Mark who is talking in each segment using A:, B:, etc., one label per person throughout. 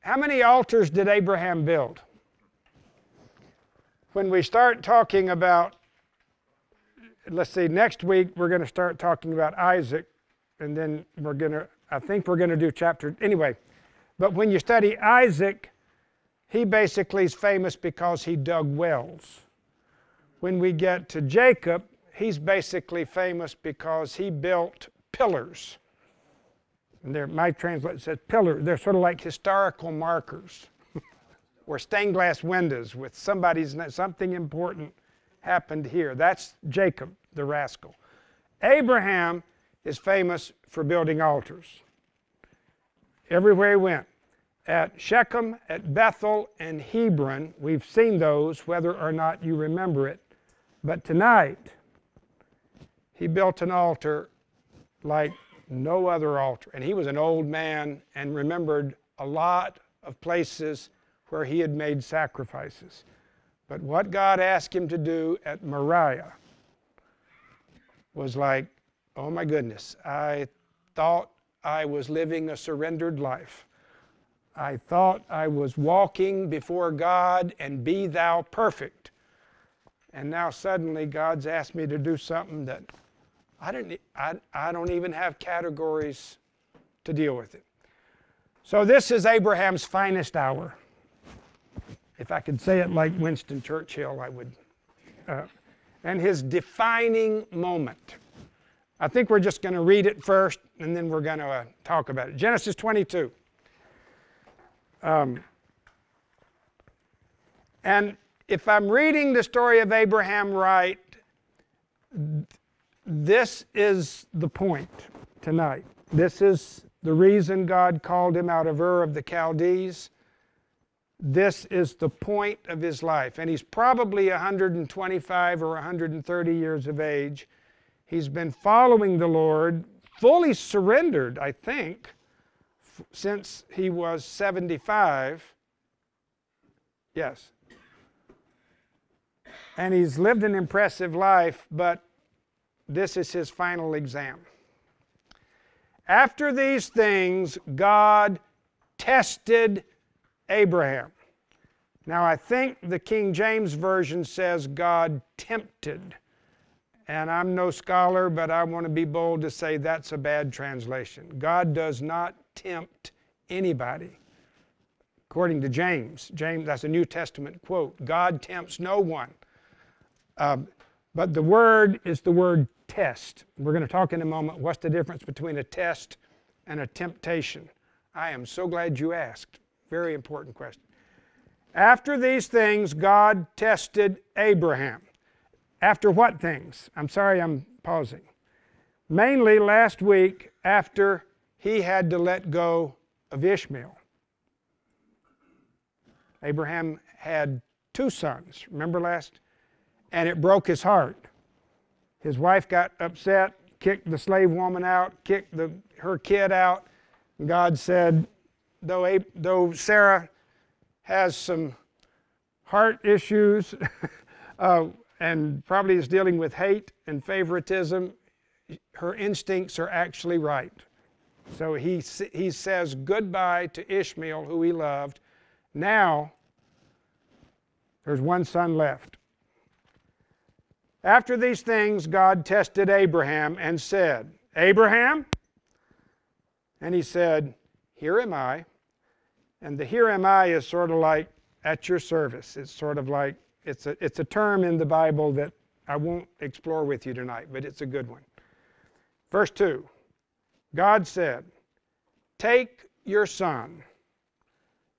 A: how many altars did Abraham build? When we start talking about, let's see, next week we're going to start talking about Isaac, and then we're going to, I think we're going to do chapter, anyway. But when you study Isaac, he basically is famous because he dug wells. When we get to Jacob, he's basically famous because he built pillars. And there, my translation says pillars. They're sort of like historical markers or stained glass windows with somebody's something important happened here. That's Jacob, the rascal. Abraham is famous for building altars. Everywhere he went. At Shechem, at Bethel, and Hebron, we've seen those, whether or not you remember it. But tonight, he built an altar like no other altar. And he was an old man and remembered a lot of places where he had made sacrifices. But what God asked him to do at Moriah was like, oh my goodness, I thought I was living a surrendered life. I thought I was walking before God and be thou perfect. And now suddenly God's asked me to do something that I don't, I, I don't even have categories to deal with it. So, this is Abraham's finest hour. If I could say it like Winston Churchill, I would. Uh, and his defining moment. I think we're just going to read it first and then we're going to uh, talk about it. Genesis 22. Um, and if I'm reading the story of Abraham right, this is the point tonight. This is the reason God called him out of Ur of the Chaldees. This is the point of his life. And he's probably 125 or 130 years of age. He's been following the Lord, fully surrendered, I think, since he was 75. Yes. And he's lived an impressive life, but this is his final exam. After these things, God tested Abraham. Now, I think the King James Version says God tempted. And I'm no scholar, but I want to be bold to say that's a bad translation. God does not tempt anybody. According to James, James, that's a New Testament quote. God tempts no one. Um, but the word is the word test. We're going to talk in a moment what's the difference between a test and a temptation. I am so glad you asked. Very important question. After these things, God tested Abraham. After what things? I'm sorry I'm pausing. Mainly last week, after he had to let go of Ishmael. Abraham had two sons, remember last? And it broke his heart. His wife got upset, kicked the slave woman out, kicked the, her kid out. God said, though, though Sarah has some heart issues uh, and probably is dealing with hate and favoritism, her instincts are actually right. So he, he says goodbye to Ishmael, who he loved. Now, there's one son left. After these things, God tested Abraham and said, Abraham? And he said, Here am I. And the here am I is sort of like at your service. It's sort of like, it's a, it's a term in the Bible that I won't explore with you tonight, but it's a good one. Verse 2 God said, Take your son,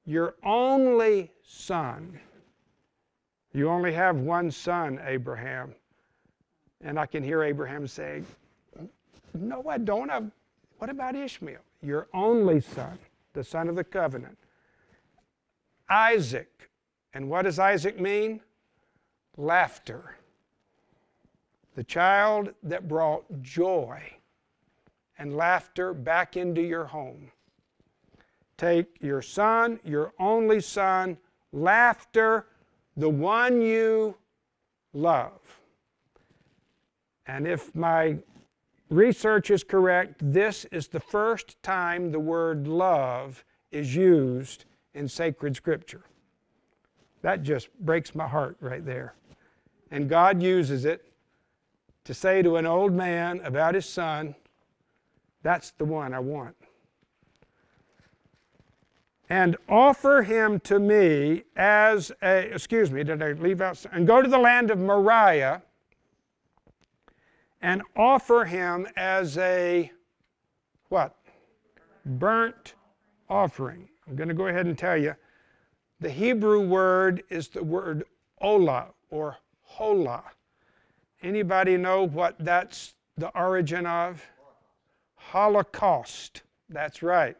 A: your only son. You only have one son, Abraham. And I can hear Abraham saying, No, I don't. Have, what about Ishmael? Your only son, the son of the covenant. Isaac. And what does Isaac mean? Laughter. The child that brought joy and laughter back into your home. Take your son, your only son, laughter, the one you love. And if my research is correct, this is the first time the word love is used in sacred scripture. That just breaks my heart right there. And God uses it to say to an old man about his son, That's the one I want. And offer him to me as a, excuse me, did I leave out? And go to the land of Moriah and offer him as a what? Burnt offering. I'm going to go ahead and tell you. The Hebrew word is the word olah or hola. Anybody know what that's the origin of? Holocaust. That's right.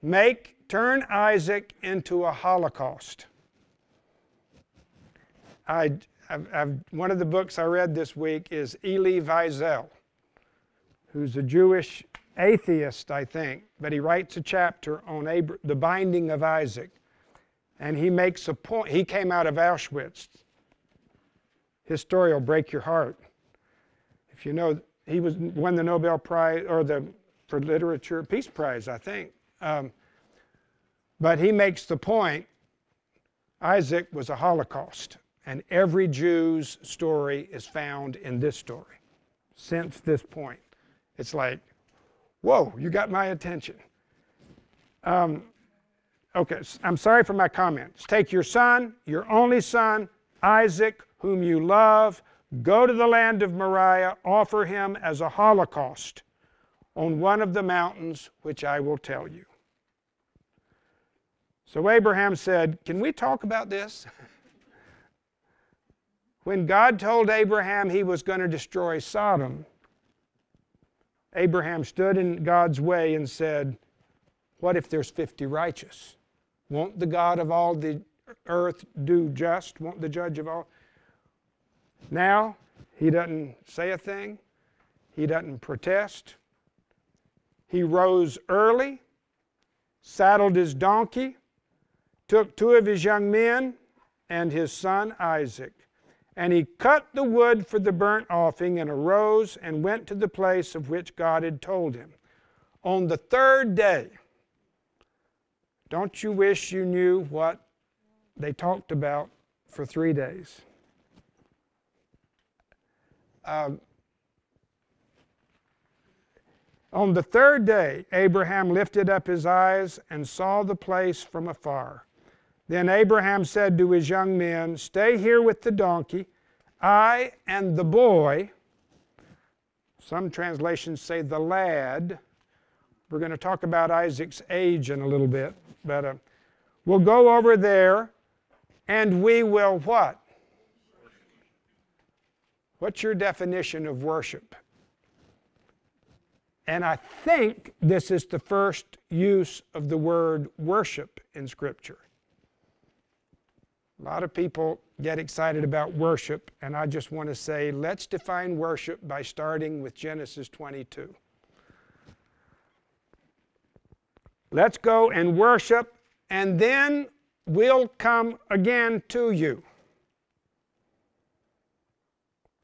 A: Make turn Isaac into a holocaust. I, I've, I've, one of the books I read this week is Elie Wiesel, who's a Jewish atheist, I think, but he writes a chapter on Abra- the binding of Isaac. And he makes a point. He came out of Auschwitz. His story will break your heart. If you know, he was won the Nobel Prize or the for literature Peace Prize, I think. Um, but he makes the point. Isaac was a Holocaust, and every Jew's story is found in this story. Since this point, it's like, whoa, you got my attention. Um, okay, I'm sorry for my comments. Take your son, your only son, Isaac, whom you love, go to the land of Moriah, offer him as a holocaust on one of the mountains which I will tell you. So Abraham said, Can we talk about this? when God told Abraham he was going to destroy Sodom, Abraham stood in God's way and said, What if there's 50 righteous? Won't the God of all the earth do just? Won't the judge of all? Now, he doesn't say a thing, he doesn't protest. He rose early, saddled his donkey, took two of his young men and his son Isaac. And he cut the wood for the burnt offering and arose and went to the place of which God had told him. On the third day, don't you wish you knew what they talked about for three days? Um, on the third day, Abraham lifted up his eyes and saw the place from afar. Then Abraham said to his young men, Stay here with the donkey. I and the boy, some translations say the lad. We're going to talk about Isaac's age in a little bit, but uh, we'll go over there and we will what? What's your definition of worship? And I think this is the first use of the word worship in Scripture. A lot of people get excited about worship, and I just want to say let's define worship by starting with Genesis 22. Let's go and worship, and then we'll come again to you.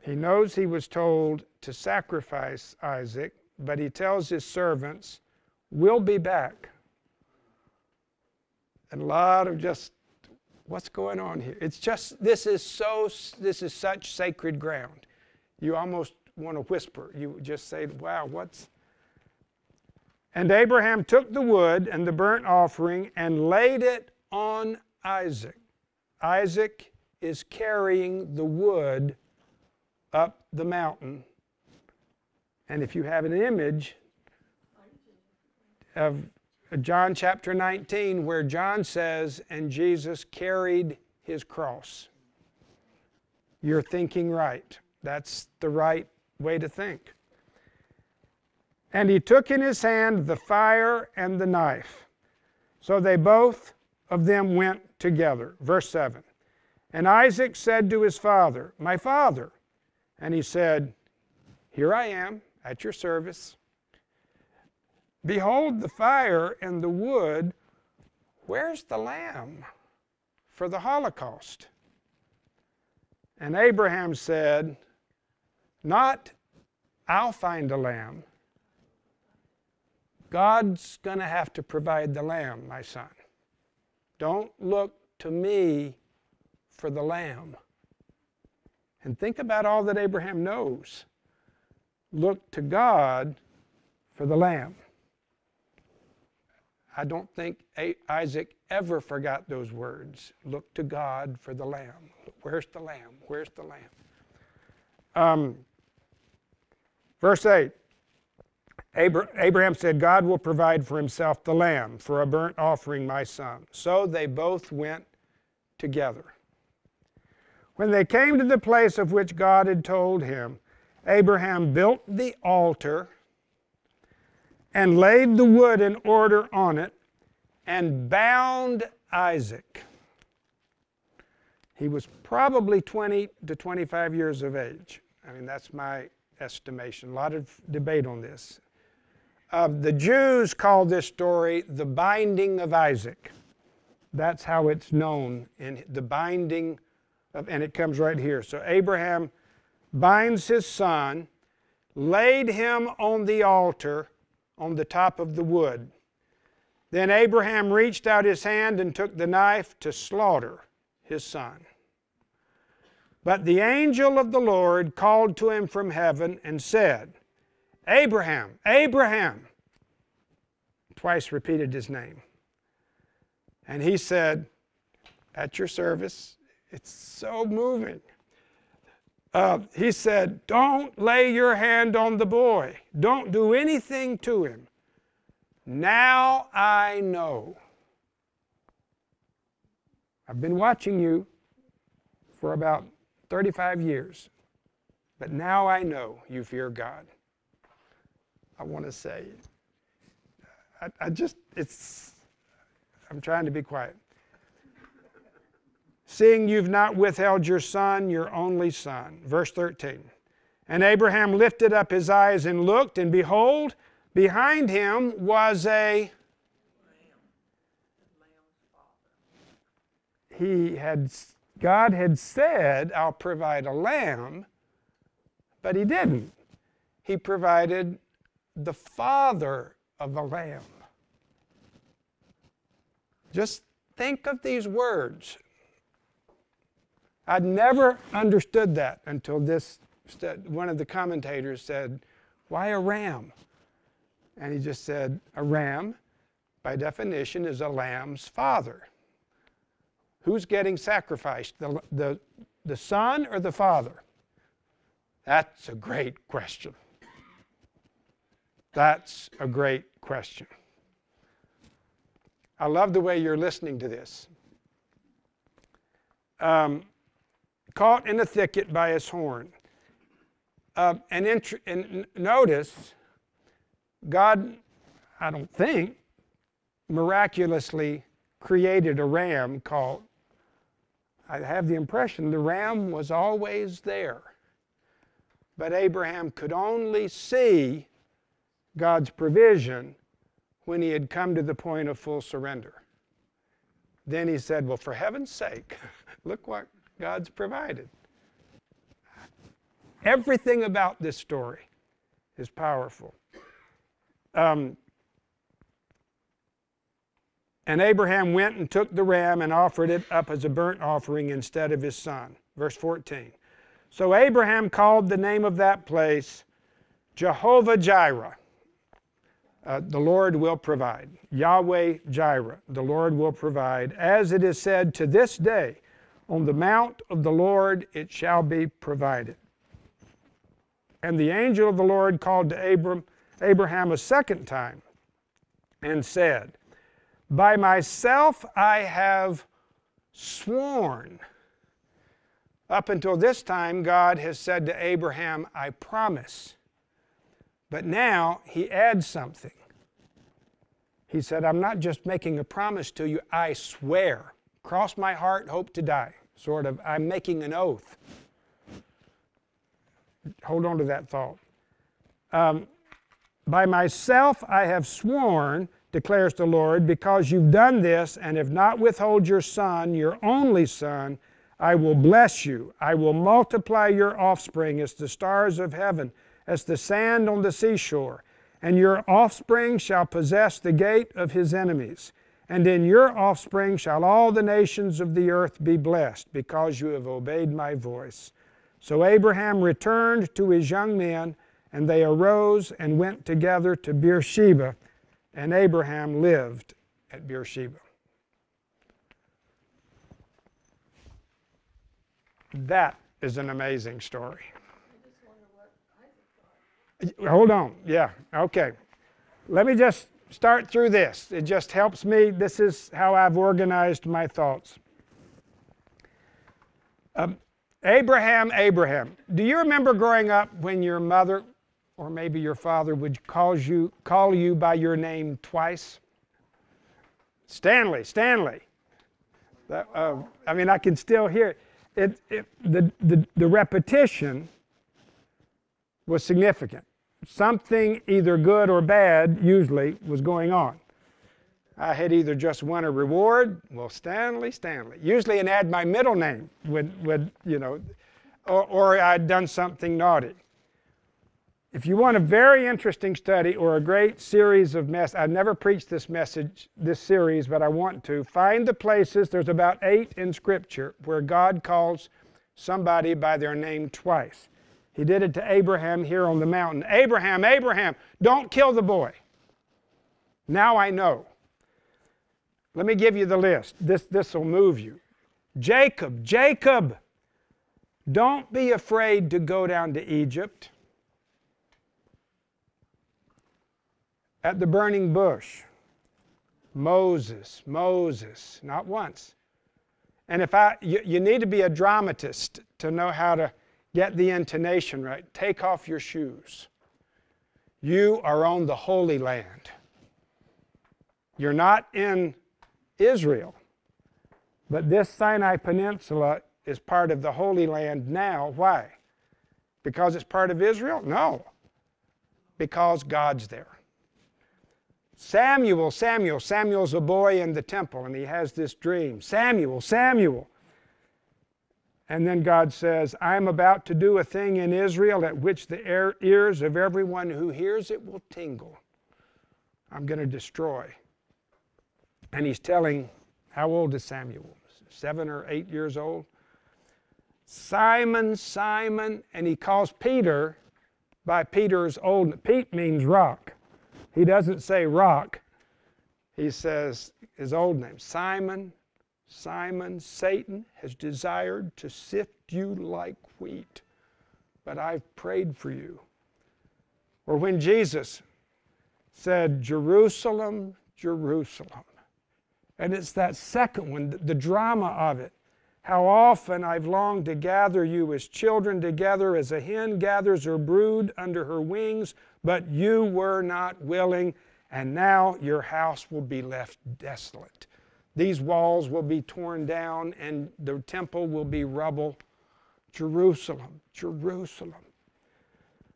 A: He knows he was told to sacrifice Isaac, but he tells his servants, We'll be back. And a lot of just, what's going on here? It's just, this is so, this is such sacred ground. You almost want to whisper. You just say, Wow, what's. And Abraham took the wood and the burnt offering and laid it on Isaac. Isaac is carrying the wood up the mountain. And if you have an image of John chapter 19, where John says, and Jesus carried his cross, you're thinking right. That's the right way to think. And he took in his hand the fire and the knife. So they both of them went together. Verse 7. And Isaac said to his father, My father. And he said, Here I am at your service. Behold the fire and the wood. Where's the lamb for the Holocaust? And Abraham said, Not I'll find a lamb. God's going to have to provide the lamb, my son. Don't look to me for the lamb. And think about all that Abraham knows. Look to God for the lamb. I don't think Isaac ever forgot those words. Look to God for the lamb. Where's the lamb? Where's the lamb? Um, verse 8 Abraham said, God will provide for himself the lamb for a burnt offering, my son. So they both went together. When they came to the place of which God had told him, Abraham built the altar and laid the wood in order on it and bound Isaac. He was probably 20 to 25 years of age. I mean, that's my estimation. A lot of debate on this. Uh, the Jews call this story the binding of Isaac. That's how it's known in the binding of, and it comes right here. So Abraham binds his son, laid him on the altar on the top of the wood. Then Abraham reached out his hand and took the knife to slaughter his son. But the angel of the Lord called to him from heaven and said, Abraham, Abraham. Twice repeated his name. And he said, At your service. It's so moving. Uh, he said, Don't lay your hand on the boy, don't do anything to him. Now I know. I've been watching you for about 35 years, but now I know you fear God. I want to say, I, I just, it's, I'm trying to be quiet. Seeing you've not withheld your son, your only son. Verse 13. And Abraham lifted up his eyes and looked, and behold, behind him was a lamb. he had God had said, I'll provide a lamb, but he didn't. He provided the father of a lamb. Just think of these words. I'd never understood that until this one of the commentators said, Why a ram? And he just said, A ram, by definition, is a lamb's father. Who's getting sacrificed, the, the, the son or the father? That's a great question. That's a great question. I love the way you're listening to this. Um, caught in a thicket by his horn. Uh, and, int- and notice, God, I don't think, miraculously created a ram called, I have the impression the ram was always there. But Abraham could only see God's provision when he had come to the point of full surrender. Then he said, Well, for heaven's sake, look what God's provided. Everything about this story is powerful. Um, and Abraham went and took the ram and offered it up as a burnt offering instead of his son. Verse 14. So Abraham called the name of that place Jehovah Jireh. Uh, the Lord will provide. Yahweh Jireh, the Lord will provide. As it is said to this day, on the mount of the Lord it shall be provided. And the angel of the Lord called to Abram, Abraham a second time and said, By myself I have sworn. Up until this time, God has said to Abraham, I promise. But now he adds something. He said, I'm not just making a promise to you, I swear. Cross my heart, hope to die sort of, I'm making an oath. Hold on to that thought. Um, By myself I have sworn, declares the Lord, because you've done this and have not withhold your son, your only son, I will bless you. I will multiply your offspring as the stars of heaven, as the sand on the seashore. And your offspring shall possess the gate of his enemies and in your offspring shall all the nations of the earth be blessed, because you have obeyed my voice. So Abraham returned to his young men, and they arose and went together to Beersheba, and Abraham lived at Beersheba. That is an amazing story. Hold on. Yeah. Okay. Let me just start through this. It just helps me. This is how I've organized my thoughts. Um, Abraham, Abraham. Do you remember growing up when your mother or maybe your father would call you, call you by your name twice? Stanley, Stanley. That, uh, I mean, I can still hear it. it, it the, the, the repetition was significant something either good or bad usually was going on. I had either just won a reward, well, Stanley, Stanley. Usually, and add my middle name would, would you know, or, or I'd done something naughty. If you want a very interesting study or a great series of mess, I've never preached this message, this series, but I want to. Find the places, there's about eight in Scripture, where God calls somebody by their name twice. He did it to Abraham here on the mountain. Abraham, Abraham, don't kill the boy. Now I know. Let me give you the list. This this will move you. Jacob, Jacob, don't be afraid to go down to Egypt. At the burning bush, Moses, Moses, not once. And if I, you, you need to be a dramatist to know how to Get the intonation right. Take off your shoes. You are on the Holy Land. You're not in Israel, but this Sinai Peninsula is part of the Holy Land now. Why? Because it's part of Israel? No. Because God's there. Samuel, Samuel, Samuel's a boy in the temple and he has this dream. Samuel, Samuel. And then God says, I'm about to do a thing in Israel at which the ears of everyone who hears it will tingle. I'm going to destroy. And he's telling, how old is Samuel? Seven or eight years old? Simon, Simon, and he calls Peter by Peter's old Pete means rock. He doesn't say rock. He says his old name, Simon, Simon, Satan has desired to sift you like wheat, but I've prayed for you. Or when Jesus said, Jerusalem, Jerusalem. And it's that second one, the drama of it. How often I've longed to gather you as children together, as a hen gathers her brood under her wings, but you were not willing, and now your house will be left desolate. These walls will be torn down and the temple will be rubble. Jerusalem, Jerusalem.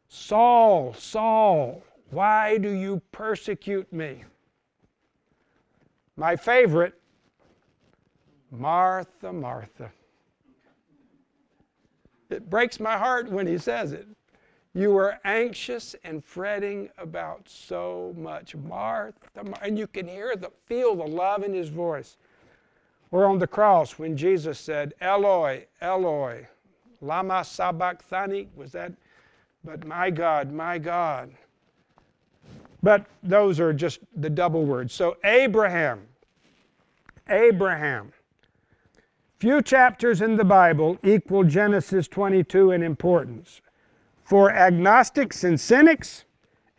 A: Saul, Saul, why do you persecute me? My favorite, Martha, Martha. It breaks my heart when he says it. You were anxious and fretting about so much. Martha, and you can hear the feel the love in his voice. Or on the cross when Jesus said, Eloi, Eloi, lama sabachthani, was that? But my God, my God. But those are just the double words. So Abraham, Abraham. Few chapters in the Bible equal Genesis 22 in importance. For agnostics and cynics,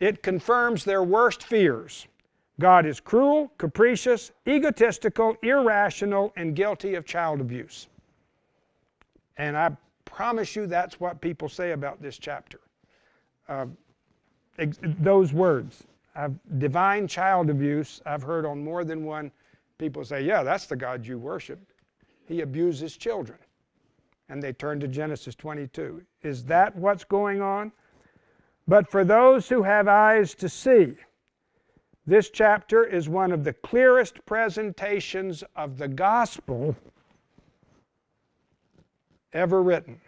A: it confirms their worst fears. God is cruel, capricious, egotistical, irrational, and guilty of child abuse. And I promise you that's what people say about this chapter. Uh, those words. I've, divine child abuse, I've heard on more than one people say, yeah, that's the God you worship. He abuses children and they turn to Genesis 22. Is that what's going on? But for those who have eyes to see, this chapter is one of the clearest presentations of the gospel ever written.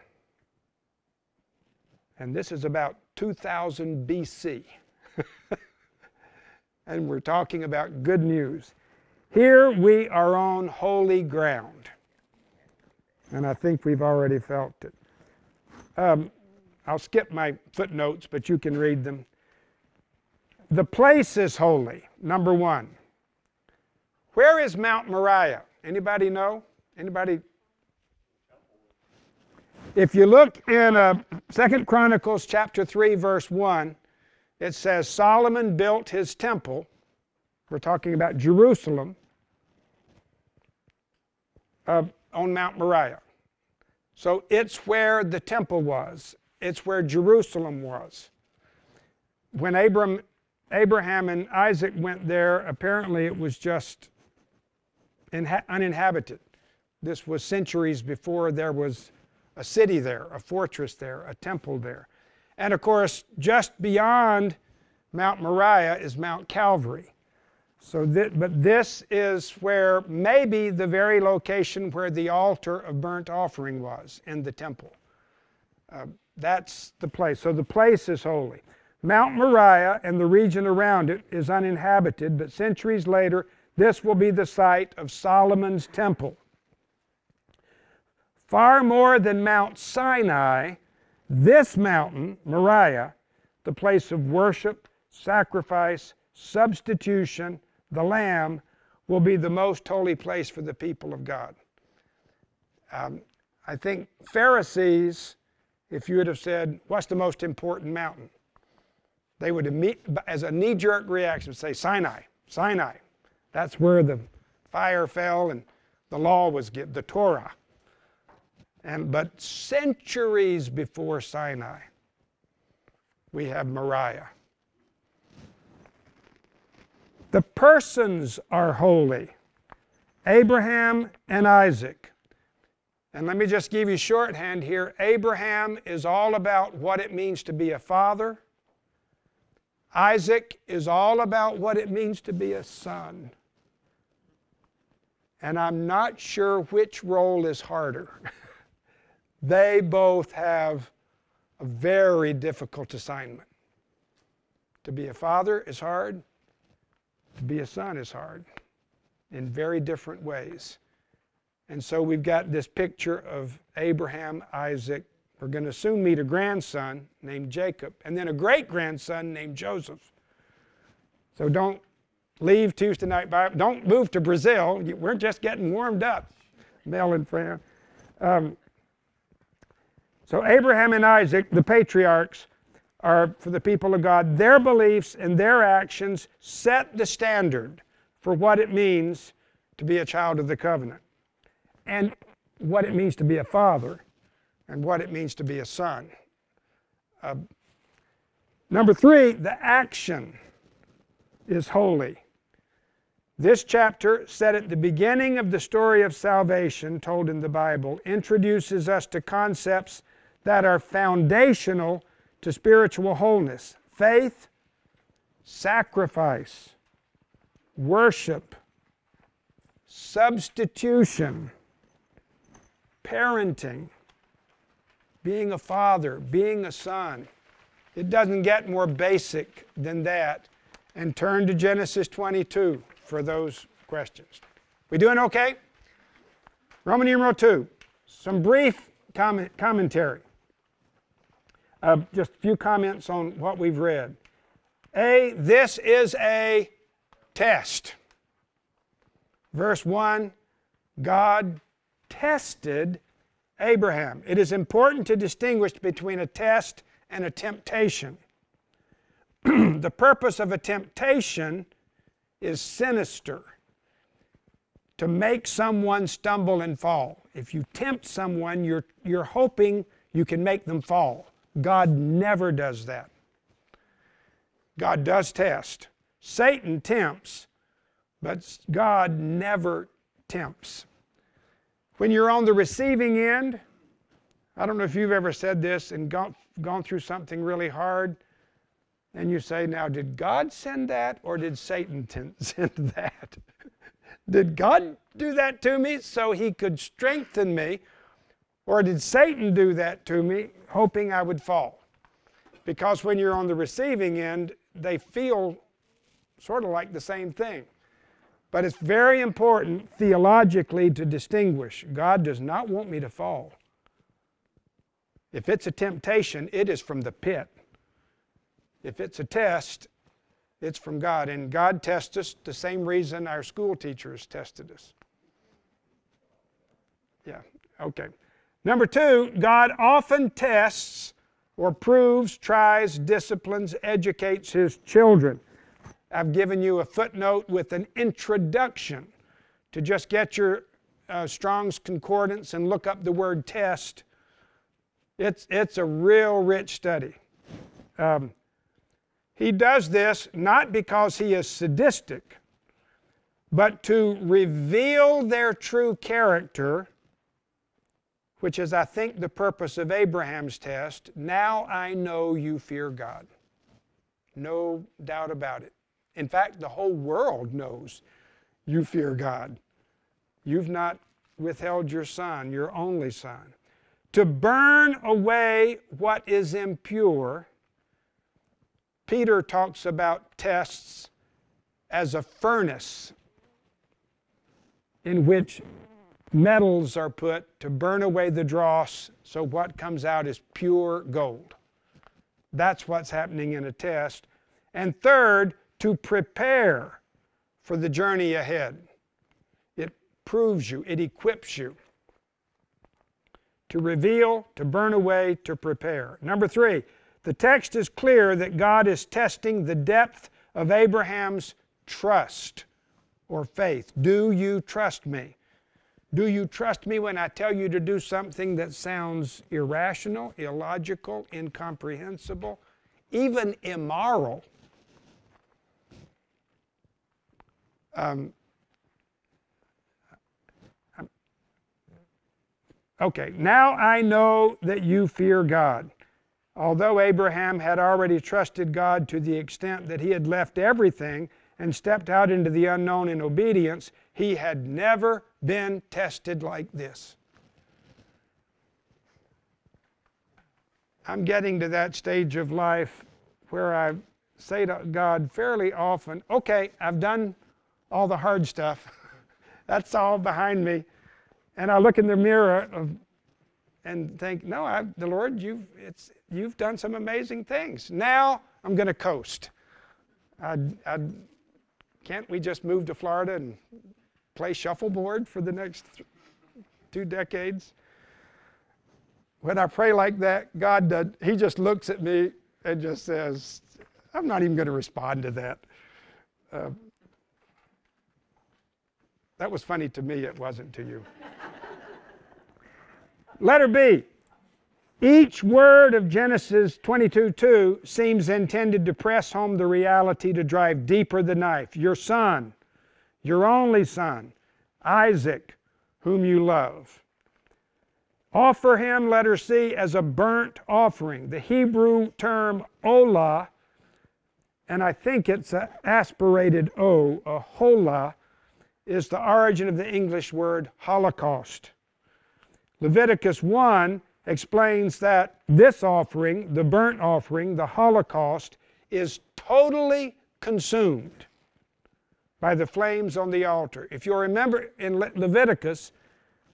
A: And this is about 2000 BC. and we're talking about good news. Here we are on holy ground. And I think we've already felt it. Um, I'll skip my footnotes, but you can read them. The place is holy, number one. Where is Mount Moriah? Anybody know? Anybody? If you look in uh, Second Chronicles chapter 3, verse 1, it says Solomon built his temple. We're talking about Jerusalem uh, on Mount Moriah. So it's where the temple was, it's where Jerusalem was. When Abram, Abraham and Isaac went there, apparently it was just uninhabited. This was centuries before there was a city there, a fortress there, a temple there. And of course, just beyond Mount Moriah is Mount Calvary. So, but this is where maybe the very location where the altar of burnt offering was in the temple. Uh, that's the place. So the place is holy. Mount Moriah and the region around it is uninhabited, but centuries later, this will be the site of Solomon's temple. Far more than Mount Sinai, this mountain, Moriah, the place of worship, sacrifice, substitution, the Lamb, will be the most holy place for the people of God. Um, I think Pharisees, if you would have said, What's the most important mountain? They would, as a knee jerk reaction, say, Sinai, Sinai. That's where the fire fell and the law was given, the Torah. And, but centuries before Sinai, we have Moriah. The persons are holy Abraham and Isaac. And let me just give you shorthand here. Abraham is all about what it means to be a father. Isaac is all about what it means to be a son. And I'm not sure which role is harder. they both have a very difficult assignment. To be a father is hard, to be a son is hard in very different ways. And so we've got this picture of Abraham, Isaac. We're going to soon meet a grandson named Jacob, and then a great grandson named Joseph. So don't leave Tuesday night By, Don't move to Brazil. We're just getting warmed up, Mel and Fran. Um, so Abraham and Isaac, the patriarchs, are for the people of God. Their beliefs and their actions set the standard for what it means to be a child of the covenant and what it means to be a father and what it means to be a son. Uh, number three, the action is holy. This chapter, set at the beginning of the story of salvation told in the Bible, introduces us to concepts that are foundational to spiritual wholeness faith, sacrifice, worship, substitution, parenting, being a father, being a son. It doesn't get more basic than that. And turn to Genesis 22 for those questions. We doing okay? Roman numeral 2. Some brief comment, commentary. Uh, just a few comments on what we've read. A, this is a test. Verse 1 God tested Abraham. It is important to distinguish between a test and a temptation. the purpose of a temptation is sinister to make someone stumble and fall. If you tempt someone, you're, you're hoping you can make them fall. God never does that. God does test. Satan tempts, but God never tempts. When you're on the receiving end, I don't know if you've ever said this and gone, gone through something really hard, and you say, Now, did God send that or did Satan send that? did God do that to me so he could strengthen me? Or did Satan do that to me, hoping I would fall? Because when you're on the receiving end, they feel sort of like the same thing. But it's very important theologically to distinguish. God does not want me to fall. If it's a temptation, it is from the pit. If it's a test, it's from God. And God tests us the same reason our school teachers tested us. Yeah, okay. Number two, God often tests or proves, tries, disciplines, educates his children. I've given you a footnote with an introduction to just get your uh, Strong's Concordance and look up the word test. It's, it's a real rich study. Um, he does this not because he is sadistic, but to reveal their true character, which is, I think, the purpose of Abraham's test. Now I know you fear God. No doubt about it. In fact, the whole world knows you fear God. You've not withheld your son, your only son. To burn away what is impure, Peter talks about tests as a furnace in which metals are put to burn away the dross so what comes out is pure gold. That's what's happening in a test. And third, to prepare for the journey ahead. It proves you, it equips you to reveal, to burn away, to prepare. Number three, the text is clear that God is testing the depth of Abraham's trust or faith. Do you trust me? Do you trust me when I tell you to do something that sounds irrational, illogical, incomprehensible, even immoral? Um, okay, now I know that you fear God. Although Abraham had already trusted God to the extent that he had left everything and stepped out into the unknown in obedience, he had never been tested like this. I'm getting to that stage of life where I say to God fairly often, okay, I've done all the hard stuff. That's all behind me. And I look in the mirror of, and think, no, I, the Lord, you've, it's, you've done some amazing things. Now I'm going to coast. I, I, can't we just move to Florida and play shuffleboard for the next two decades? When I pray like that, God, does, He just looks at me and just says, I'm not even going to respond to that. Uh, that was funny to me, it wasn't to you. Letter B. Each word of Genesis 22 2 seems intended to press home the reality to drive deeper the knife. Your son, your only son, Isaac, whom you love. Offer him, letter C, as a burnt offering. The Hebrew term olah, and I think it's an aspirated O, a hola, is the origin of the English word Holocaust. Leviticus 1 explains that this offering, the burnt offering, the Holocaust, is totally consumed by the flames on the altar. If you remember in Le- Leviticus,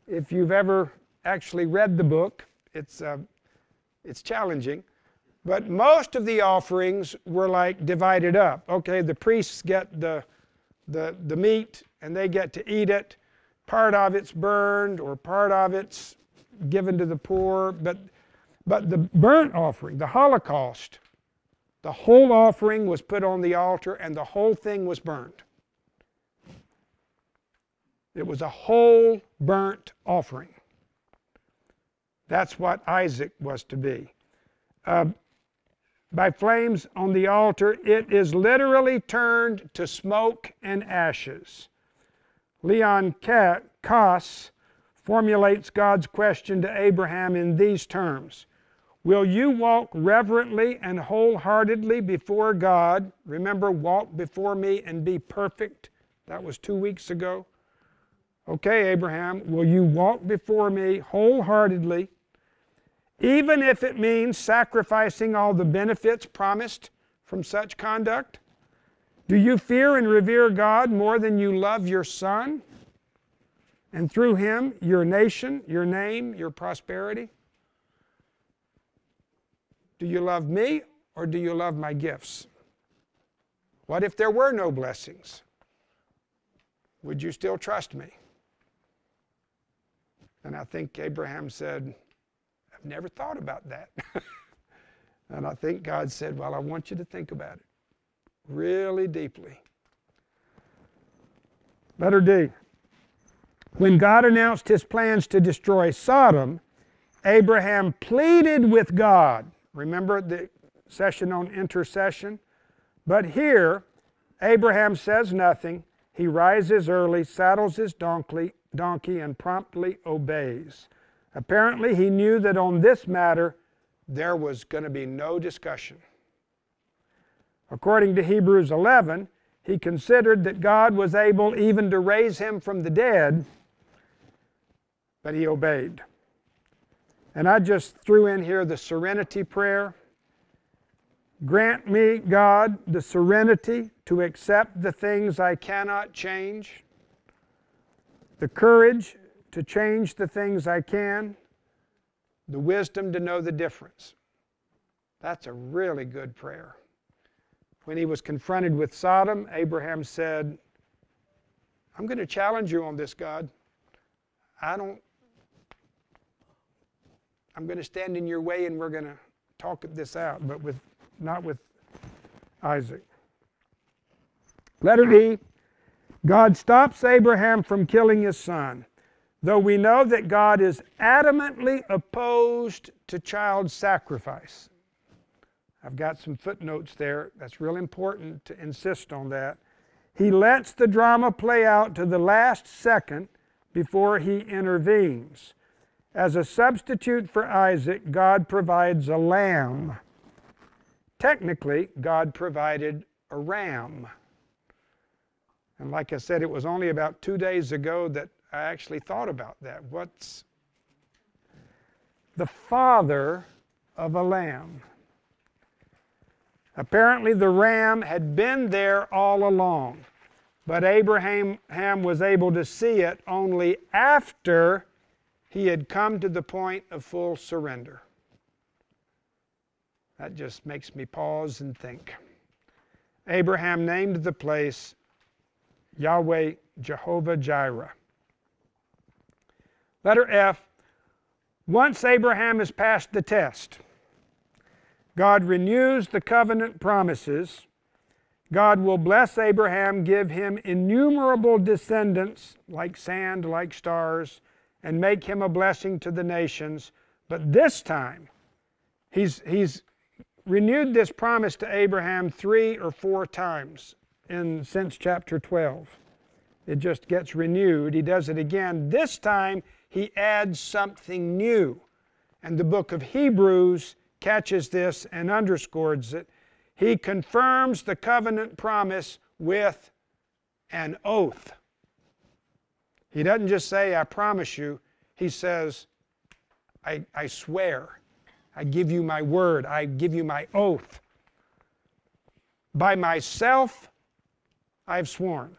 A: if you've ever actually read the book, it's, uh, it's challenging. But most of the offerings were like divided up. Okay, the priests get the, the, the meat and they get to eat it. Part of it's burned or part of it's given to the poor. But, but the burnt offering, the Holocaust, the whole offering was put on the altar and the whole thing was burnt. It was a whole burnt offering. That's what Isaac was to be. Uh, by flames on the altar, it is literally turned to smoke and ashes. Leon Kass formulates God's question to Abraham in these terms Will you walk reverently and wholeheartedly before God? Remember, walk before me and be perfect. That was two weeks ago. Okay, Abraham, will you walk before me wholeheartedly, even if it means sacrificing all the benefits promised from such conduct? Do you fear and revere God more than you love your son? And through him, your nation, your name, your prosperity? Do you love me or do you love my gifts? What if there were no blessings? Would you still trust me? And I think Abraham said, I've never thought about that. and I think God said, Well, I want you to think about it really deeply. Letter D. When God announced his plans to destroy Sodom, Abraham pleaded with God. Remember the session on intercession? But here, Abraham says nothing. He rises early, saddles his donkey, donkey, and promptly obeys. Apparently, he knew that on this matter there was going to be no discussion. According to Hebrews 11, he considered that God was able even to raise him from the dead, but he obeyed. And I just threw in here the serenity prayer. Grant me, God, the serenity to accept the things I cannot change, the courage to change the things I can, the wisdom to know the difference. That's a really good prayer. When he was confronted with Sodom, Abraham said, I'm going to challenge you on this, God. I don't, I'm going to stand in your way and we're going to talk this out, but with not with Isaac. Letter D God stops Abraham from killing his son, though we know that God is adamantly opposed to child sacrifice. I've got some footnotes there. That's real important to insist on that. He lets the drama play out to the last second before he intervenes. As a substitute for Isaac, God provides a lamb. Technically, God provided a ram. And like I said, it was only about two days ago that I actually thought about that. What's the father of a lamb? Apparently, the ram had been there all along, but Abraham was able to see it only after he had come to the point of full surrender. That just makes me pause and think. Abraham named the place Yahweh Jehovah Jireh. Letter F. Once Abraham has passed the test, God renews the covenant promises. God will bless Abraham, give him innumerable descendants, like sand, like stars, and make him a blessing to the nations. But this time, he's, he's renewed this promise to Abraham three or four times in since chapter 12. It just gets renewed. He does it again. This time he adds something new. And the book of Hebrews catches this and underscores it. He confirms the covenant promise with an oath. He doesn't just say, I promise you. He says, I, I swear. I give you my word. I give you my oath. By myself, I've sworn.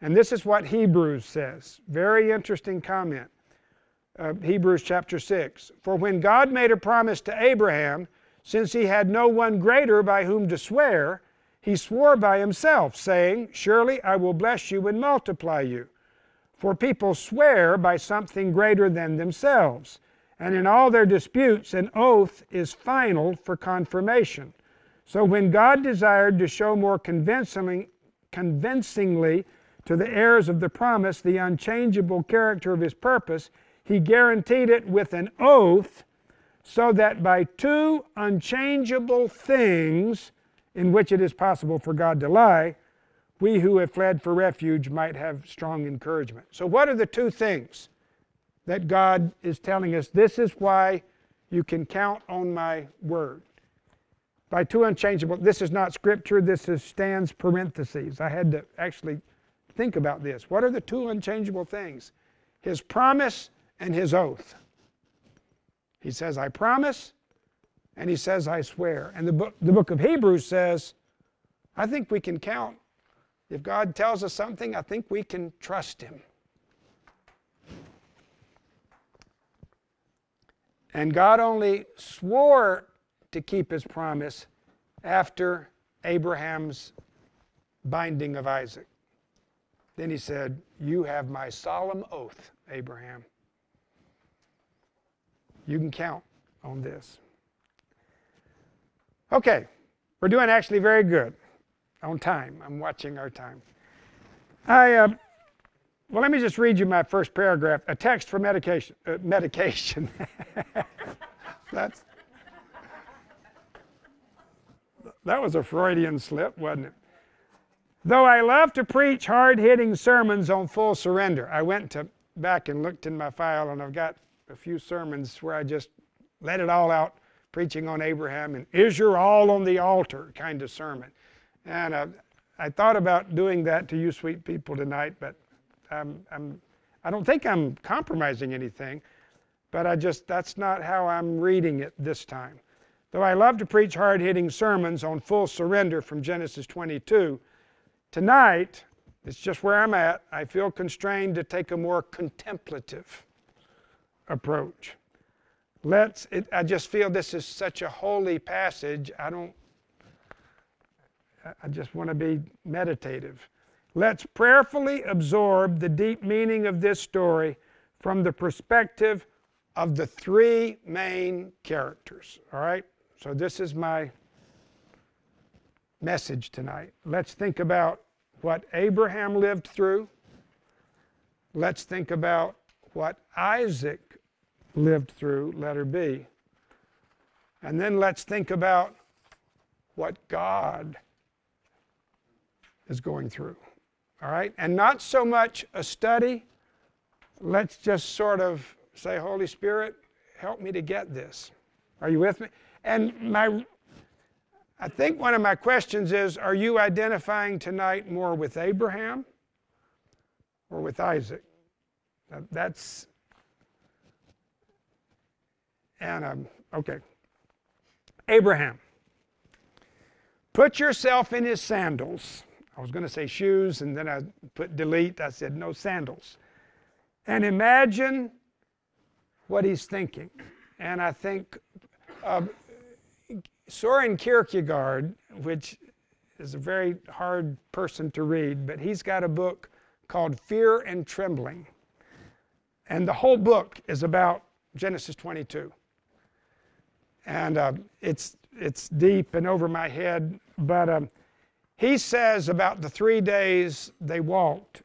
A: And this is what Hebrews says. Very interesting comment. Uh, Hebrews chapter 6. For when God made a promise to Abraham, since he had no one greater by whom to swear, he swore by himself, saying, Surely I will bless you and multiply you. For people swear by something greater than themselves and in all their disputes, an oath is final for confirmation. So when God desired to show more convincingly, convincingly to the heirs of the promise the unchangeable character of his purpose, he guaranteed it with an oath so that by two unchangeable things in which it is possible for God to lie, we who have fled for refuge might have strong encouragement. So, what are the two things? that God is telling us this is why you can count on my word. By two unchangeable, this is not scripture, this is Stan's parentheses. I had to actually think about this. What are the two unchangeable things? His promise and his oath. He says, I promise, and he says, I swear. And the book, the book of Hebrews says, I think we can count. If God tells us something, I think we can trust Him. And God only swore to keep His promise after Abraham's binding of Isaac. Then He said, You have my solemn oath, Abraham. You can count on this. Okay, we're doing actually very good on time. I'm watching our time. I, uh, well, let me just read you my first paragraph. A text for medication. Uh, medication. That's that was a Freudian slip, wasn't it? Though I love to preach hard-hitting sermons on full surrender, I went to back and looked in my file, and I've got a few sermons where I just let it all out, preaching on Abraham and is your all on the altar kind of sermon. And uh, I thought about doing that to you sweet people tonight, but I'm, I'm, I don't think I'm compromising anything, but I just, that's not how I'm reading it this time. Though I love to preach hard hitting sermons on full surrender from Genesis 22, tonight, it's just where I'm at, I feel constrained to take a more contemplative approach. Let's, it, I just feel this is such a holy passage. I don't, I just want to be meditative. Let's prayerfully absorb the deep meaning of this story from the perspective of the three main characters. All right? So, this is my message tonight. Let's think about what Abraham lived through. Let's think about what Isaac lived through, letter B. And then let's think about what God is going through. All right? And not so much a study. Let's just sort of say, Holy Spirit, help me to get this. Are you with me? And my I think one of my questions is are you identifying tonight more with Abraham or with Isaac? That's and um, okay. Abraham. Put yourself in his sandals. I was going to say shoes, and then I put delete. I said no sandals. And imagine what he's thinking. And I think uh, Soren Kierkegaard, which is a very hard person to read, but he's got a book called Fear and Trembling. And the whole book is about Genesis 22. And uh, it's, it's deep and over my head, but um, he says about the three days they walked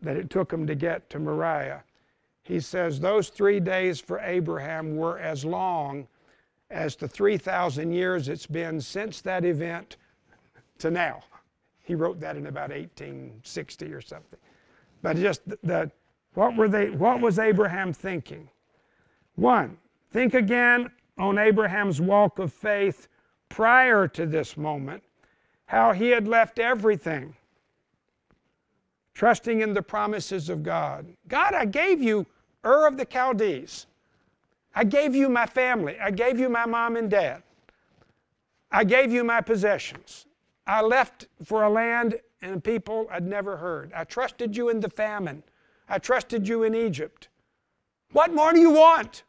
A: that it took them to get to Moriah. He says those three days for Abraham were as long as the 3,000 years it's been since that event to now. He wrote that in about 1860 or something. But just the, what were they what was Abraham thinking? One, think again on Abraham's walk of faith prior to this moment how he had left everything, trusting in the promises of God. God, I gave you Ur of the Chaldees. I gave you my family. I gave you my mom and dad. I gave you my possessions. I left for a land and a people I'd never heard. I trusted you in the famine. I trusted you in Egypt. What more do you want?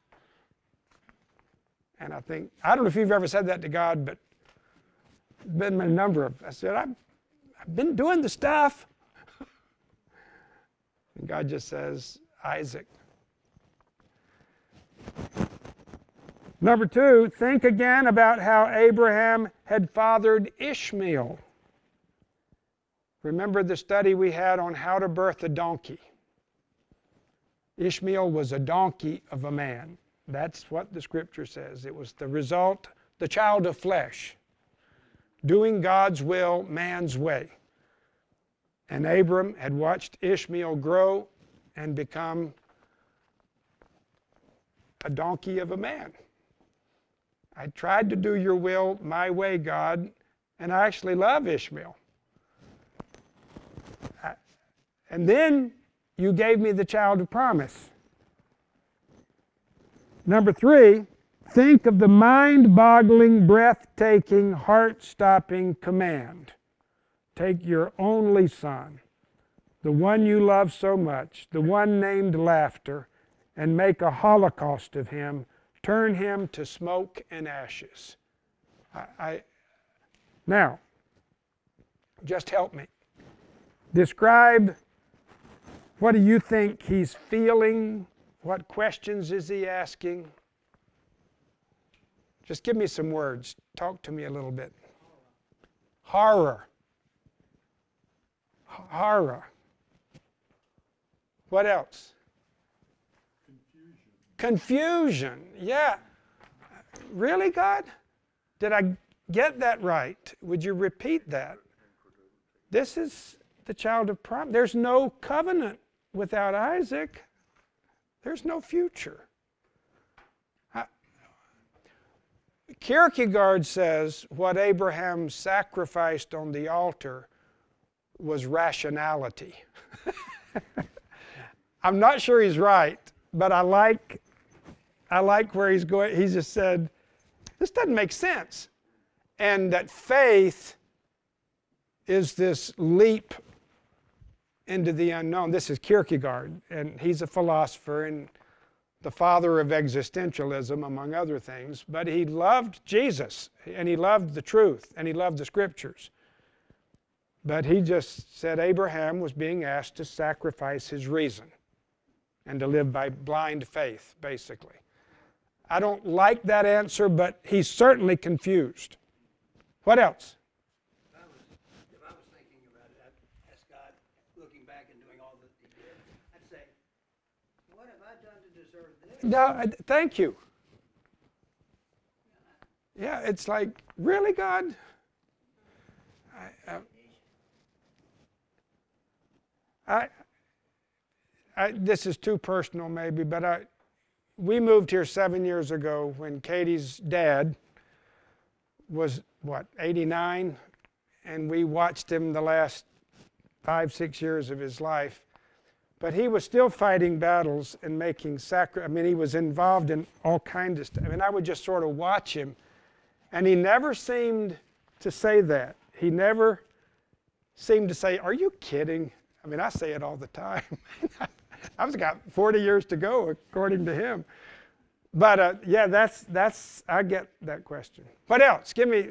A: And I think, I don't know if you've ever said that to God, but been a number of, I said, I've, I've been doing the stuff. and God just says, Isaac. Number two, think again about how Abraham had fathered Ishmael. Remember the study we had on how to birth a donkey. Ishmael was a donkey of a man. That's what the scripture says. It was the result, the child of flesh doing God's will man's way. And Abram had watched Ishmael grow and become a donkey of a man. I tried to do your will my way, God, and I actually love Ishmael. and then you gave me the child of promise. Number three, Think of the mind boggling, breathtaking, heart stopping command take your only son, the one you love so much, the one named laughter, and make a holocaust of him, turn him to smoke and ashes. I, I, now, just help me. Describe what do you think he's feeling? What questions is he asking? Just give me some words. Talk to me a little bit. Horror. Horror. What else? Confusion. Yeah. Really, God? Did I get that right? Would you repeat that? This is the child of promise. There's no covenant without Isaac. There's no future. Kierkegaard says what Abraham sacrificed on the altar was rationality. I'm not sure he's right, but I like I like where he's going. He just said, this doesn't make sense. And that faith is this leap into the unknown. This is Kierkegaard, and he's a philosopher and the father of existentialism, among other things. But he loved Jesus, and he loved the truth, and he loved the scriptures. But he just said Abraham was being asked to sacrifice his reason and to live by blind faith, basically. I don't like that answer, but he's certainly confused. What else?
B: What have I done to deserve this?
A: No, thank you. Yeah, it's like, really, God? I, I, I, this is too personal, maybe, but I, we moved here seven years ago when Katie's dad was, what, 89? And we watched him the last five, six years of his life. But he was still fighting battles and making sacri. I mean, he was involved in all kinds of stuff. I mean, I would just sort of watch him. And he never seemed to say that. He never seemed to say, Are you kidding? I mean, I say it all the time. I've got 40 years to go, according to him. But uh, yeah, that's, that's, I get that question. What else? Give me,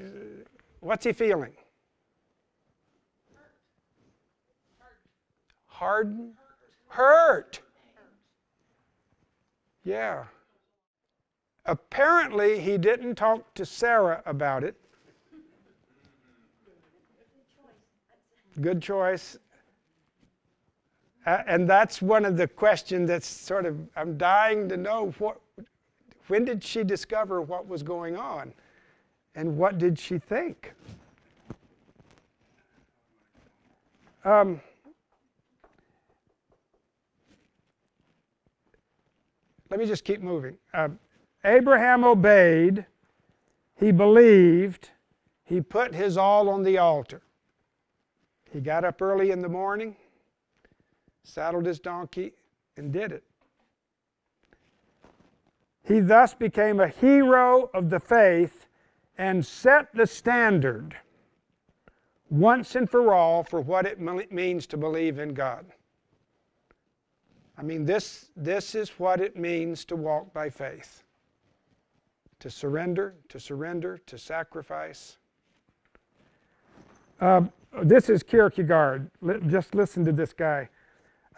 A: what's he feeling? Harden? Hurt. Yeah. Apparently, he didn't talk to Sarah about it. Good choice. And that's one of the questions that's sort of, I'm dying to know what, when did she discover what was going on? And what did she think? Um, let me just keep moving. Uh, Abraham obeyed, he believed, he put his all on the altar. He got up early in the morning saddled his donkey, and did it. He thus became a hero of the faith and set the standard once and for all for what it means to believe in God. I mean, this, this is what it means to walk by faith to surrender, to surrender, to sacrifice. Uh, this is Kierkegaard. Just listen to this guy.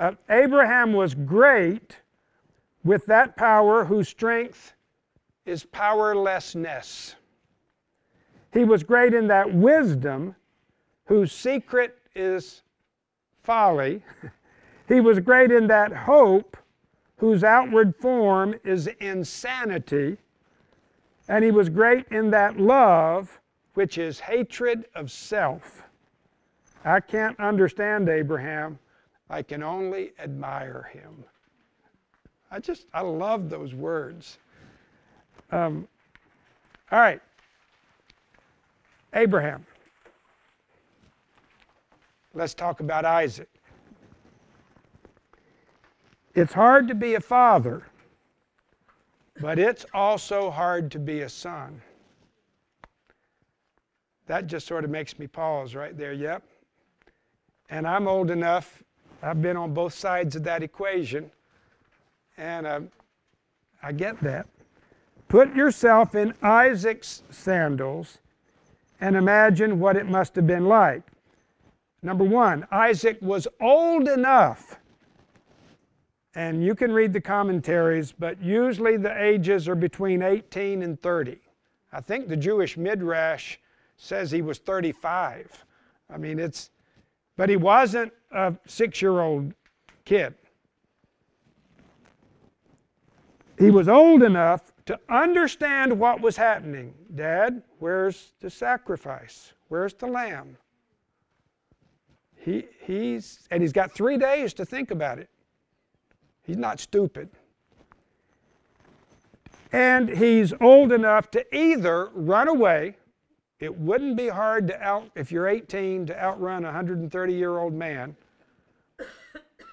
A: Uh, Abraham was great with that power whose strength is powerlessness. He was great in that wisdom whose secret is folly. he was great in that hope whose outward form is insanity. And he was great in that love which is hatred of self. I can't understand Abraham I can only admire him. I just, I love those words. Um, all right. Abraham. Let's talk about Isaac. It's hard to be a father But it's also hard to be a son. That just sort of makes me pause right there. Yep. And I'm old enough, I've been on both sides of that equation, and uh, I get that. Put yourself in Isaac's sandals and imagine what it must have been like. Number one, Isaac was old enough, and you can read the commentaries, but usually the ages are between 18 and 30. I think the Jewish Midrash says he was 35. I mean, it's, but he wasn't a six year old kid. He was old enough to understand what was happening. Dad, where's the sacrifice? Where's the lamb? He, he's, and he's got three days to think about it. He's not stupid. And he's old enough to either run away. It wouldn't be hard to out, if you're 18, to outrun a 130 year old man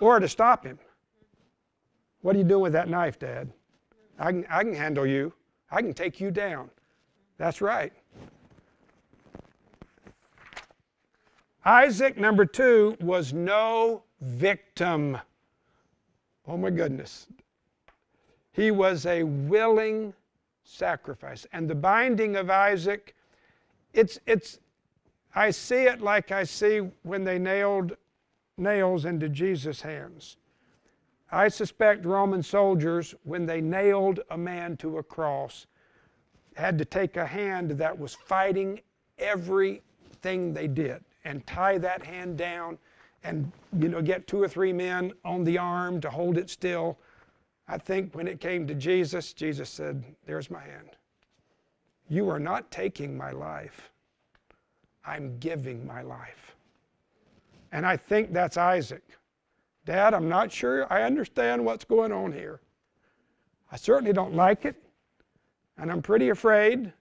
A: or to stop him. What are you doing with that knife, Dad? I can, I can handle you. I can take you down. That's right. Isaac, number two, was no victim. Oh my goodness. He was a willing sacrifice. And the binding of Isaac, it's, it's, I see it like I see when they nailed nails into Jesus' hands. I suspect Roman soldiers, when they nailed a man to a cross, had to take a hand that was fighting everything they did and tie that hand down and you know get two or three men on the arm to hold it still. I think when it came to Jesus, Jesus said, There's my hand. You are not taking my life, I'm giving my life. And I think that's Isaac. Dad, I'm not sure I understand what's going on here. I certainly don't like it, and I'm pretty afraid,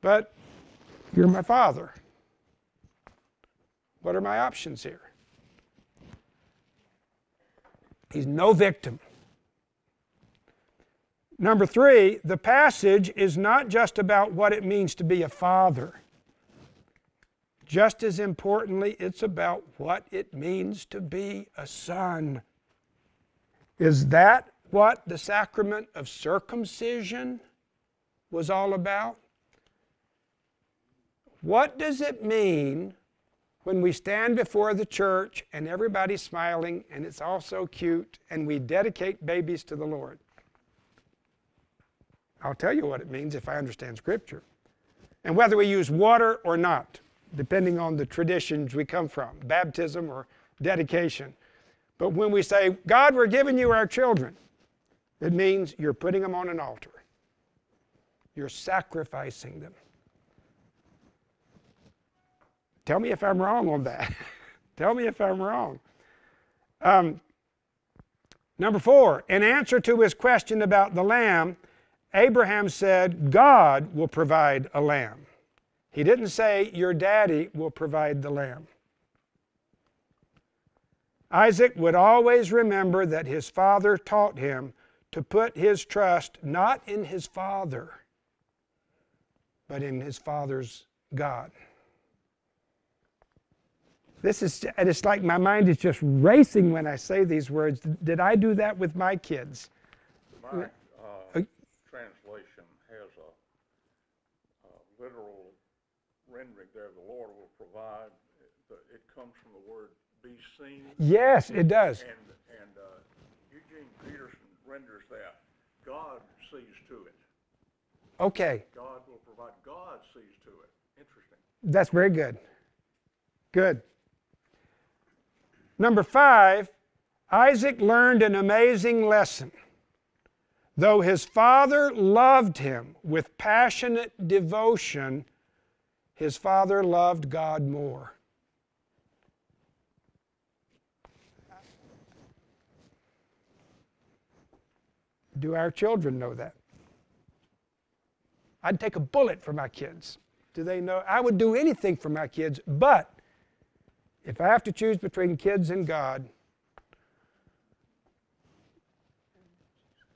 A: but you're my father. What are my options here? He's no victim. Number three, the passage is not just about what it means to be a father. Just as importantly, it's about what it means to be a son. Is that what the sacrament of circumcision was all about? What does it mean when we stand before the church and everybody's smiling and it's all so cute and we dedicate babies to the Lord? I'll tell you what it means if I understand Scripture. And whether we use water or not, depending on the traditions we come from, baptism or dedication. But when we say, God, we're giving you our children, it means you're putting them on an altar. You're sacrificing them. Tell me if I'm wrong on that. Tell me if I'm wrong. Um, number four, in answer to his question about the lamb, Abraham said, God will provide a lamb. He didn't say, Your daddy will provide the lamb. Isaac would always remember that his father taught him to put his trust not in his father, but in his father's God. This is, and it's like my mind is just racing when I say these words. Did I do that with my kids
C: uh, translation has a, a literal rendering there. The Lord will provide. It, comes from the word be seen.
A: Yes, it does.
C: And, and uh, Eugene Peterson renders that God sees to it.
A: Okay,
C: God will provide. God sees to it. Interesting.
A: that's very good. Good. Number five, Isaac learned an amazing lesson. Though his father loved him with passionate devotion, his father loved God more. Do our children know that? I'd take a bullet for my kids. Do they know? I would do anything for my kids, but if I have to choose between kids and God,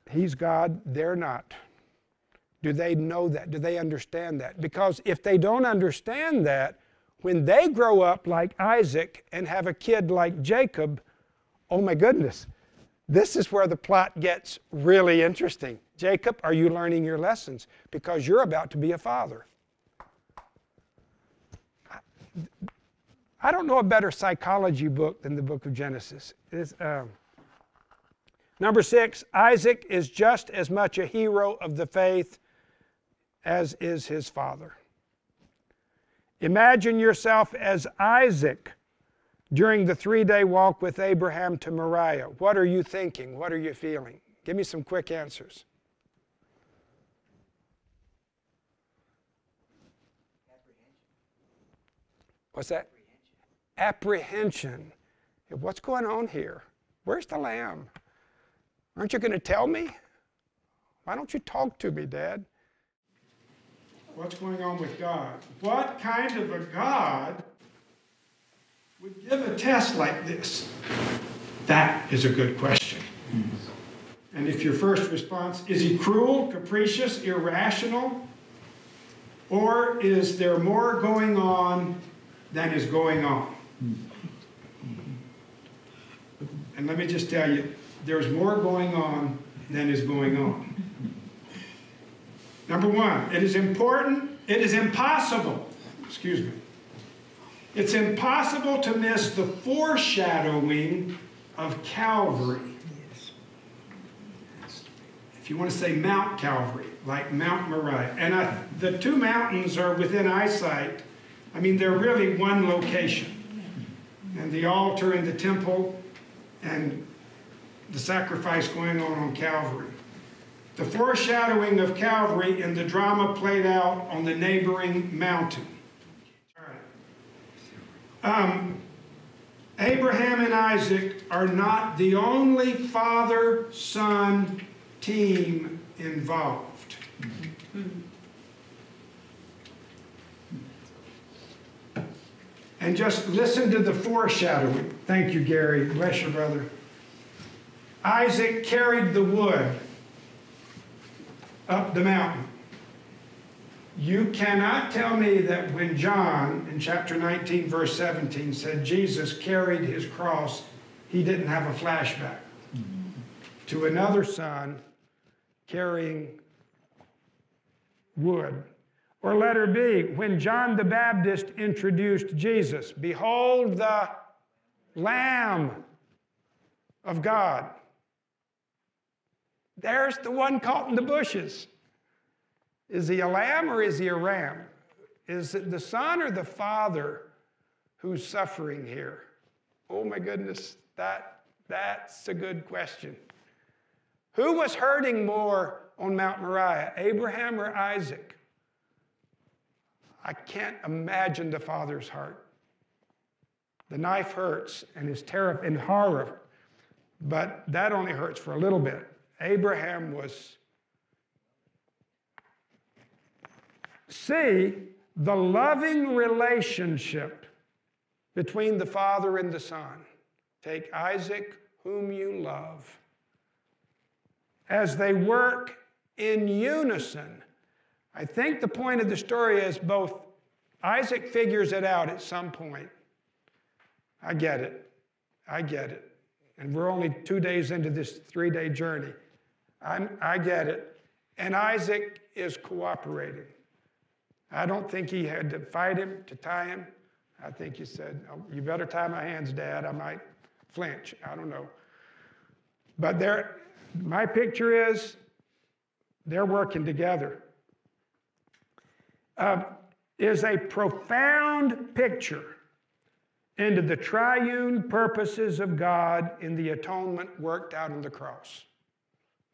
A: He's God, they're not. Do they know that? Do they understand that? Because if they don't understand that, when they grow up like Isaac and have a kid like Jacob, oh my goodness, this is where the plot gets really interesting. Jacob, are you learning your lessons? Because you're about to be a father. I don't know a better psychology book than the book of Genesis. Um, number six, Isaac is just as much a hero of the faith as is his father. Imagine yourself as Isaac during the three day walk with Abraham to Moriah. What are you thinking? What are you feeling? Give me some quick answers. What's that? Apprehension. What's going on here? Where's the lamb? Aren't you going to tell me? Why don't you talk to me, Dad? What's going on with God? What kind of a God would give a test like this? That is a good question. And if your first response is he cruel, capricious, irrational? Or is there more going on than is going on? And let me just tell you, there's more going on than is going on. Number one, it is important, it is impossible, excuse me, it's impossible to miss the foreshadowing of Calvary. If you want to say Mount Calvary, like Mount Moriah. And I, the two mountains are within eyesight. I mean, they're really one location. And the altar and the temple and the sacrifice going on on Calvary. The foreshadowing of Calvary and the drama played out on the neighboring mountain. Um, Abraham and Isaac are not the only father son team involved. And just listen to the foreshadowing. Thank you, Gary. Bless your brother. Isaac carried the wood up the mountain. You cannot tell me that when John, in chapter 19, verse 17, said Jesus carried his cross, he didn't have a flashback mm-hmm. to another son carrying wood. Or letter B, when John the Baptist introduced Jesus, behold the Lamb of God. There's the one caught in the bushes. Is he a lamb or is he a ram? Is it the son or the father who's suffering here? Oh my goodness, that, that's a good question. Who was hurting more on Mount Moriah, Abraham or Isaac? I can't imagine the father's heart. The knife hurts and is terrible and horror, but that only hurts for a little bit. Abraham was see the loving relationship between the Father and the Son. Take Isaac, whom you love, as they work in unison. I think the point of the story is both Isaac figures it out at some point. I get it. I get it. And we're only two days into this three day journey. I'm, I get it. And Isaac is cooperating. I don't think he had to fight him to tie him. I think he said, oh, You better tie my hands, Dad. I might flinch. I don't know. But there, my picture is they're working together. Uh, is a profound picture into the triune purposes of God in the atonement worked out on the cross.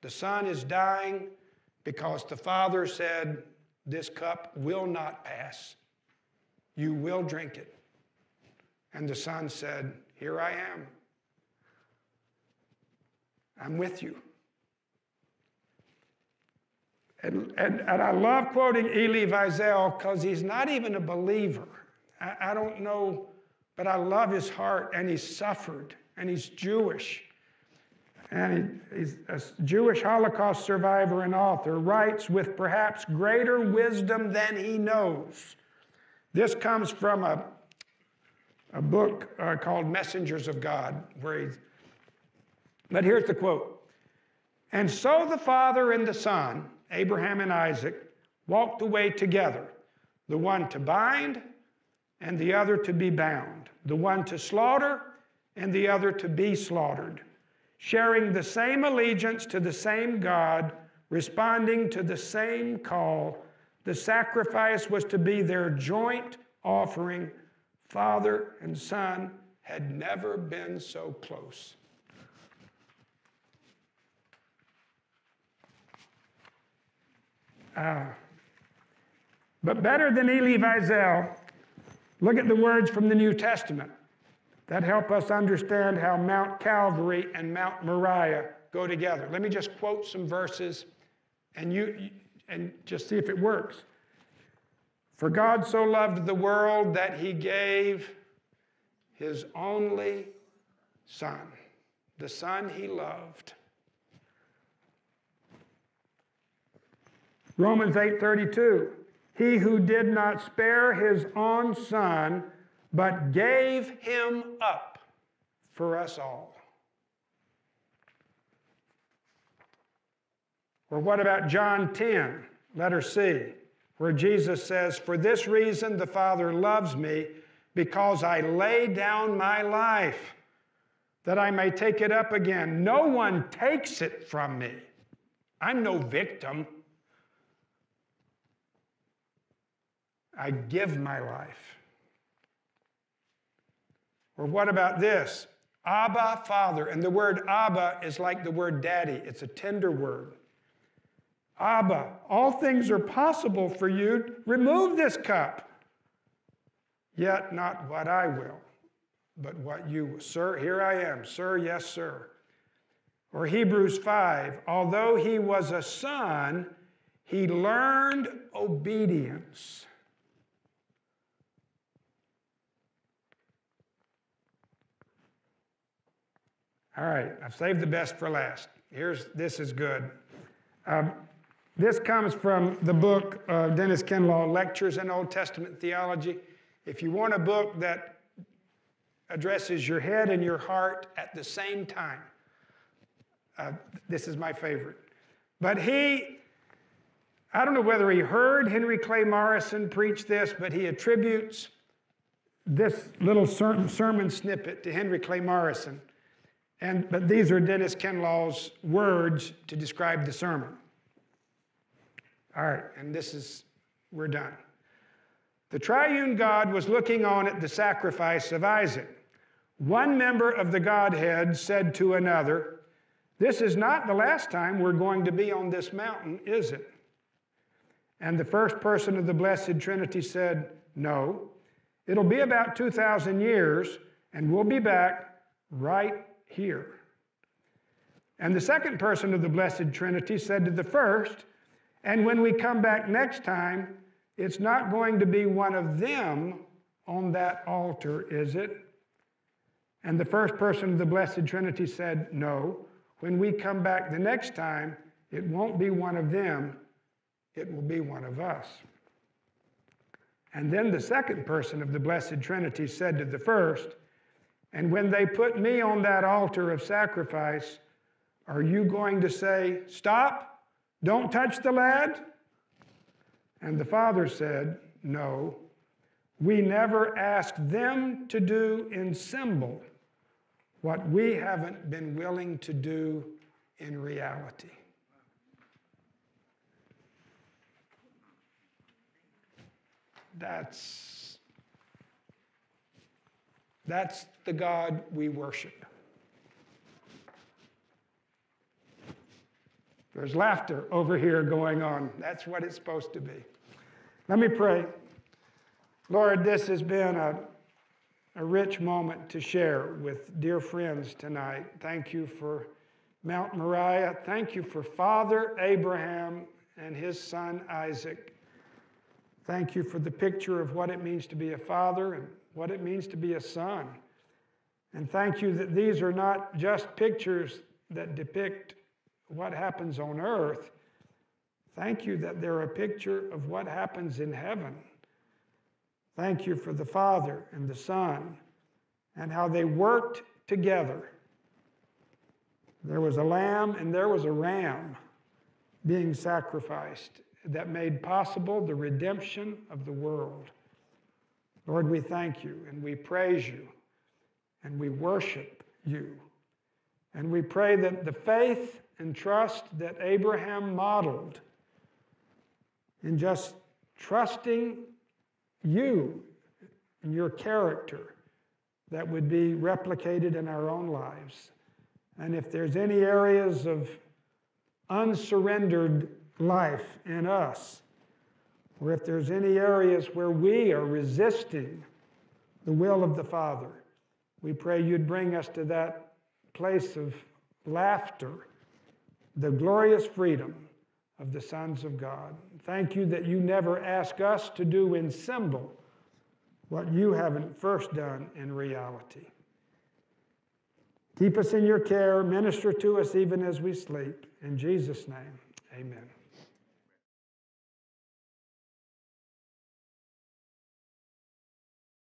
A: The Son is dying because the Father said, this cup will not pass. You will drink it. And the son said, Here I am. I'm with you. And, and, and I love quoting Elie Wiesel because he's not even a believer. I, I don't know, but I love his heart, and he's suffered, and he's Jewish. And he's a Jewish Holocaust survivor and author, writes with perhaps greater wisdom than he knows. This comes from a, a book uh, called Messengers of God, where he's, but here's the quote. And so the Father and the Son, Abraham and Isaac, walked away together, the one to bind and the other to be bound, the one to slaughter and the other to be slaughtered sharing the same allegiance to the same God, responding to the same call. The sacrifice was to be their joint offering. Father and Son had never been so close. Uh, but better than Elie Wiesel, look at the words from the New Testament that help us understand how Mount Calvary and Mount Moriah go together. Let me just quote some verses and you and just see if it works. For God so loved the world that he gave his only son, the son he loved. Romans 8:32 He who did not spare his own son but gave him up for us all. Or what about John 10, letter C, where Jesus says, For this reason the Father loves me, because I lay down my life that I may take it up again. No one takes it from me. I'm no victim. I give my life. Or what about this? Abba, Father. And the word Abba is like the word daddy, it's a tender word. Abba, all things are possible for you. Remove this cup. Yet not what I will, but what you will. Sir, here I am. Sir, yes, sir. Or Hebrews 5, although he was a son, he learned obedience. All right, I've saved the best for last. Here's this is good. Um, this comes from the book of Dennis Kinlaw, Lectures in Old Testament Theology. If you want a book that addresses your head and your heart at the same time, uh, this is my favorite. But he, I don't know whether he heard Henry Clay Morrison preach this, but he attributes this little sermon snippet to Henry Clay Morrison. And, but these are Dennis Kinlaw's words to describe the sermon. All right, and this is, we're done. The triune God was looking on at the sacrifice of Isaac. One member of the Godhead said to another, This is not the last time we're going to be on this mountain, is it? And the first person of the Blessed Trinity said, No, it'll be about 2,000 years, and we'll be back right here. And the second person of the Blessed Trinity said to the first, And when we come back next time, it's not going to be one of them on that altar, is it? And the first person of the Blessed Trinity said, No. When we come back the next time, it won't be one of them, it will be one of us. And then the second person of the Blessed Trinity said to the first, and when they put me on that altar of sacrifice, are you going to say, Stop, don't touch the lad? And the father said, No, we never asked them to do in symbol what we haven't been willing to do in reality. That's that's the God we worship. There's laughter over here going on. That's what it's supposed to be. Let me pray. Lord, this has been a, a rich moment to share with dear friends tonight. Thank you for Mount Moriah. Thank you for Father Abraham and his son Isaac. Thank you for the picture of what it means to be a father and what it means to be a son. And thank you that these are not just pictures that depict what happens on earth, thank you that they're a picture of what happens in heaven. Thank you for the Father and the Son and how they worked together. There was a lamb and there was a ram being sacrificed that made possible the redemption of the world. Lord, we thank you and we praise you and we worship you. And we pray that the faith and trust that Abraham modeled in just trusting you and your character that would be replicated in our own lives. And if there's any areas of unsurrendered life in us, or if there's any areas where we are resisting the will of the Father, we pray you'd bring us to that place of laughter, the glorious freedom of the sons of God. Thank you that you never ask us to do in symbol what you haven't first done in reality. Keep us in your care, minister to us even as we sleep. In Jesus' name, amen.